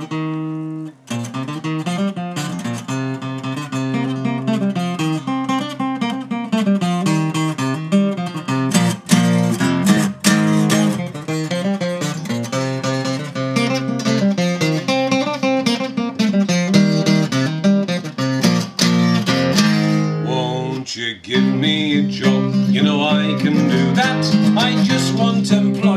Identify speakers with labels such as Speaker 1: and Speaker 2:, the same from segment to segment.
Speaker 1: Won't you give me a job? You know I can do that. I just want employment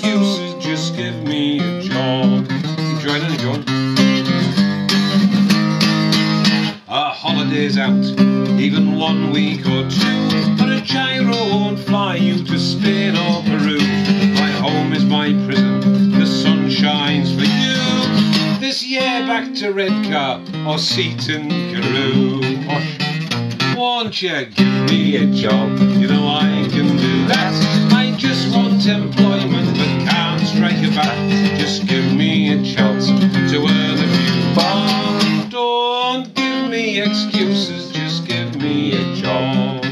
Speaker 1: excuses, just give me a job. Keep joining, John. A holiday's out, even one week or two. But a giro won't fly you to Spain or Peru. My home is my prison, the sun shines for you. This year back to Redcar or Seaton Carew. Won't you give me a job? You know I can do that. I just want employment Just give me a chance to earn a few bob. Don't give me excuses, just give me a job.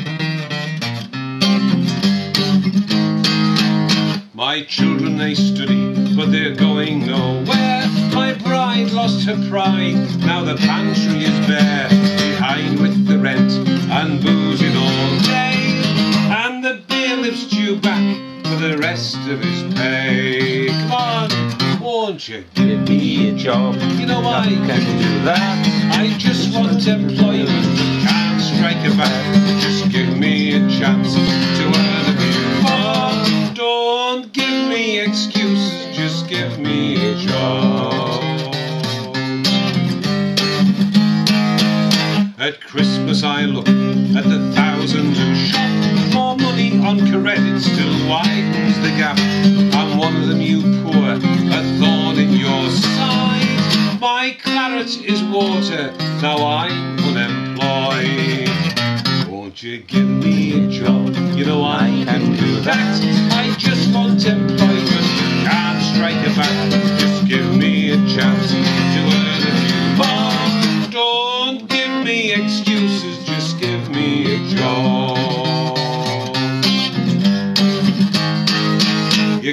Speaker 1: My children they study, but they're going nowhere. My bride lost her pride, now the pantry is bare. Behind with the rent and boozing all day. And the bailiff's due back for the rest of his pay. Come on, won't you give me a job? You know I can do that. I just want employment, can't strike a bat. Just give me a chance to earn a few more. Don't give me excuses, just give me a job. At Christmas I look at the thousands who shop. More on credit still widens the gap. I'm one of them, you poor, a thorn in your side. My claret is water, now I'm unemployed. Won't you give me a job? You know I can do that.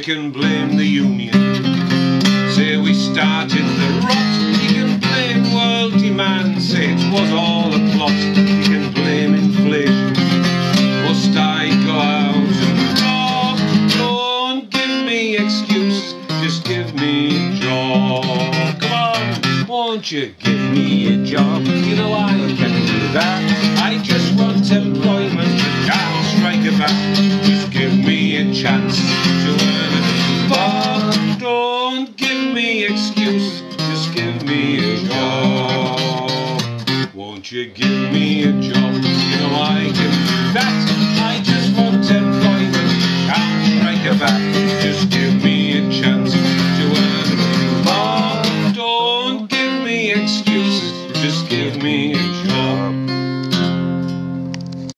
Speaker 1: Can blame the union, say we started the rot. You can blame world demand, say it was all a plot. You can blame inflation. Must I go out and rob? Don't give me excuses, just give me a job. Come on, won't you give me a job? You know I can do You give me a?